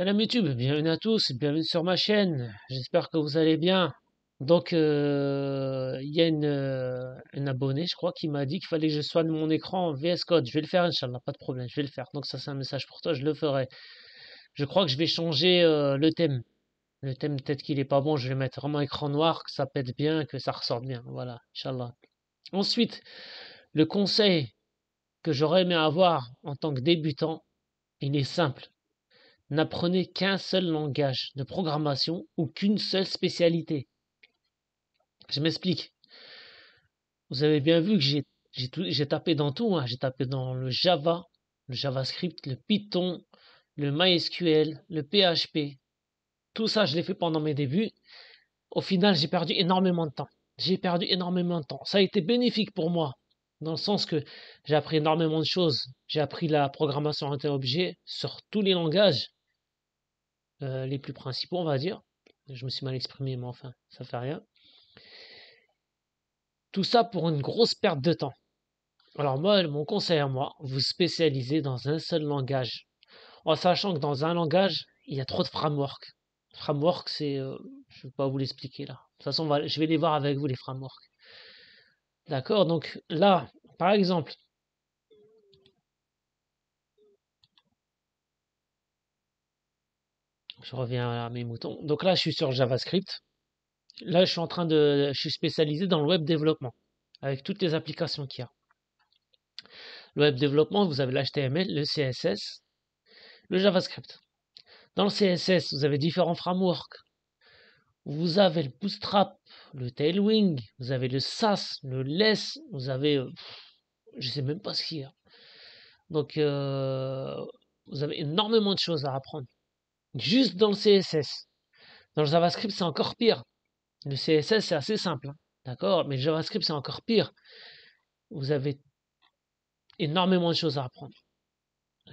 Salam YouTube, bienvenue à tous, bienvenue sur ma chaîne. J'espère que vous allez bien. Donc, euh, il y a une, euh, un abonné, je crois, qui m'a dit qu'il fallait que je soigne mon écran en VS Code. Je vais le faire, Inch'Allah, pas de problème, je vais le faire. Donc, ça, c'est un message pour toi, je le ferai. Je crois que je vais changer euh, le thème. Le thème, peut-être qu'il est pas bon, je vais mettre vraiment écran noir, que ça pète bien, que ça ressorte bien. Voilà, Inch'Allah. Ensuite, le conseil que j'aurais aimé avoir en tant que débutant, il est simple n'apprenez qu'un seul langage de programmation ou qu'une seule spécialité. Je m'explique. Vous avez bien vu que j'ai tapé dans tout. Hein. J'ai tapé dans le Java, le JavaScript, le Python, le MySQL, le PHP. Tout ça, je l'ai fait pendant mes débuts. Au final, j'ai perdu énormément de temps. J'ai perdu énormément de temps. Ça a été bénéfique pour moi, dans le sens que j'ai appris énormément de choses. J'ai appris la programmation interobjet sur tous les langages. Euh, les plus principaux, on va dire. Je me suis mal exprimé, mais enfin, ça fait rien. Tout ça pour une grosse perte de temps. Alors moi, mon conseil à moi, vous spécialisez dans un seul langage. En sachant que dans un langage, il y a trop de frameworks. Framework, c'est... Euh, je ne vais pas vous l'expliquer là. De toute façon, je vais les voir avec vous, les frameworks. D'accord Donc là, par exemple, je reviens à mes moutons. Donc là, je suis sur JavaScript. Là, je suis en train de, je suis spécialisé dans le web développement avec toutes les applications qu'il y a. Le web développement, vous avez l'HTML, le CSS, le JavaScript. Dans le CSS, vous avez différents frameworks. Vous avez le Bootstrap, le Tailwind, vous avez le SAS, le Less, vous avez, je je sais même pas ce qu'il y a. Donc, euh, vous avez énormément de choses à apprendre juste dans le CSS. Dans le JavaScript, c'est encore pire. Le CSS, c'est assez simple, hein. d'accord? Mais le JavaScript, c'est encore pire. Vous avez énormément de choses à apprendre.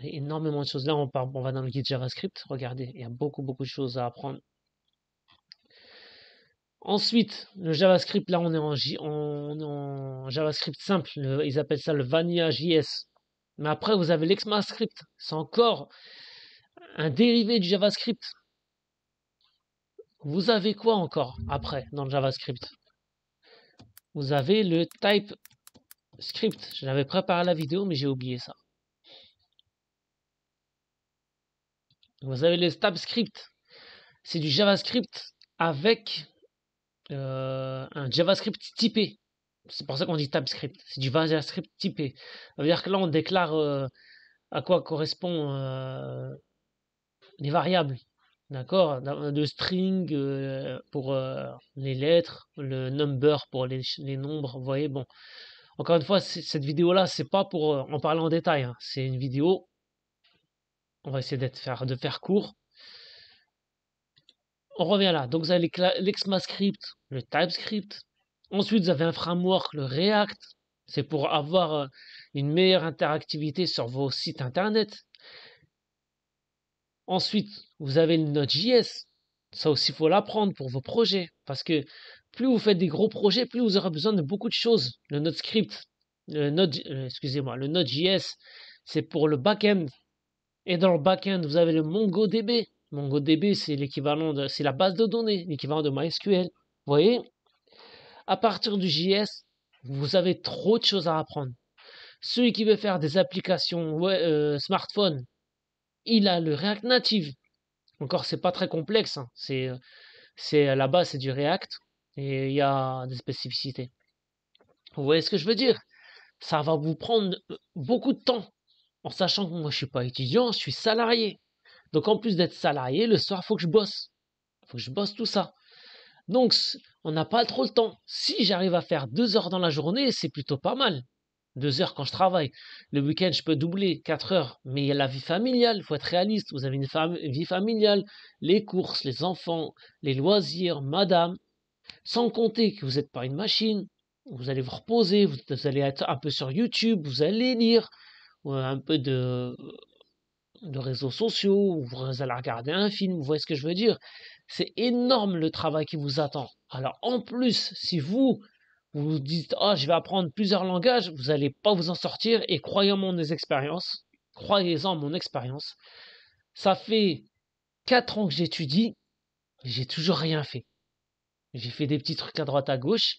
Énormément de choses. Là, on, on va dans le guide JavaScript. Regardez, il y a beaucoup, beaucoup de choses à apprendre. Ensuite, le JavaScript, là, on est en, JavaScript simple. ils appellent ça le Vanilla JS. Mais après, vous avez l'ECMAScript. C'est encore un dérivé du JavaScript. Vous avez quoi encore après dans le JavaScript? Vous avez le TypeScript. J'avais préparé la vidéo, mais j'ai oublié ça. Vous avez le TypeScript. C'est du JavaScript avec euh, un JavaScript typé. C'est pour ça qu'on dit TypeScript. C'est du JavaScript typé. Ça veut dire que là, on déclare euh, à quoi correspond euh, les variables, d'accord De string euh, pour euh, les lettres, le number pour les, nombres, voyez, bon. Encore une fois, cette vidéo-là, c'est pas pour euh, en parler en détail, hein. c'est une vidéo, on va essayer d'être faire, de faire court. On revient là, donc vous avez l'ECMAScript, le TypeScript, ensuite vous avez un framework, le React, c'est pour avoir une meilleure interactivité sur vos sites internet. Ensuite, vous avez le Node.js. Ça aussi, il faut l'apprendre pour vos projets. Parce que plus vous faites des gros projets, plus vous aurez besoin de beaucoup de choses. Le euh, excusez-moi, le Node.js, c'est pour le back-end. Et dans le back-end, vous avez le MongoDB. MongoDB, c'est l'équivalent c'est la base de données, l'équivalent de MySQL. Vous voyez? À partir du JS, vous avez trop de choses à apprendre. Celui qui veut faire des applications ouais, euh, smartphone, il a le React Native. Encore, c'est pas très complexe. Hein. C'est, c'est à la base, c'est du React et il y a des spécificités. Vous voyez ce que je veux dire? Ça va vous prendre euh, beaucoup de temps, en sachant que moi, je suis pas étudiant, je suis salarié. Donc, en plus d'être salarié, le soir, faut que je bosse. Faut que je bosse tout ça. Donc, on n'a pas trop le temps. Si j'arrive à faire deux heures dans la journée, c'est plutôt pas mal deux heures quand je travaille. Le week-end, je peux doubler quatre heures. Mais il y a la vie familiale, il faut être réaliste. Vous avez une, vie familiale, les courses, les enfants, les loisirs, madame. Sans compter que vous n'êtes pas une machine. Vous allez vous reposer, vous, allez être un peu sur YouTube, vous allez lire un peu de, de réseaux sociaux, vous allez regarder un film, vous voyez ce que je veux dire. C'est énorme le travail qui vous attend. Alors en plus, si vous, vous vous dites oh, je vais apprendre plusieurs langages, vous n'allez pas vous en sortir et croyez en mon expérience, croyez-en mon expérience, ça fait 4 ans que j'étudie, j'ai toujours rien fait. J'ai fait des petits trucs à droite à gauche.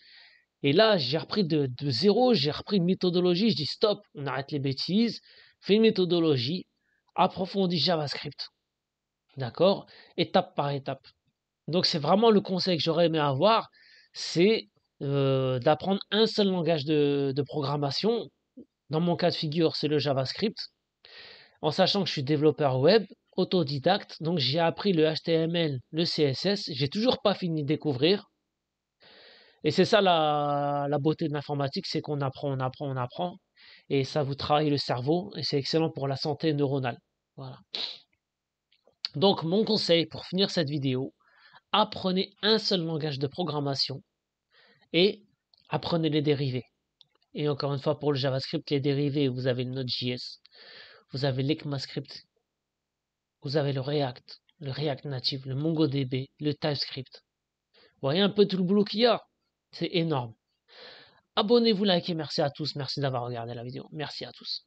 Et là, j'ai repris de, de zéro, j'ai repris une méthodologie. Je dis stop, on arrête les bêtises, fais une méthodologie, approfondis JavaScript. D'accord? Étape par étape. Donc c'est vraiment le conseil que j'aurais aimé avoir, c'est euh, d'apprendre un seul langage de, programmation. Dans mon cas de figure, c'est le JavaScript. En sachant que je suis développeur web, autodidacte, donc j'ai appris le HTML, le CSS, j'ai toujours pas fini de découvrir. Et c'est ça la, la beauté de l'informatique, c'est qu'on apprend, on apprend, on apprend, et ça vous travaille le cerveau, et c'est excellent pour la santé neuronale. Voilà. Donc mon conseil pour finir cette vidéo, apprenez un seul langage de programmation et apprenez les dérivés. Et encore une fois, pour le JavaScript, les dérivés, vous avez le Node.js, vous avez l'ECMAScript, vous avez le React, le React Native, le MongoDB, le TypeScript. Vous voyez un peu tout le boulot qu'il y a? C'est énorme. Abonnez-vous, likez, merci à tous, merci d'avoir regardé la vidéo. Merci à tous.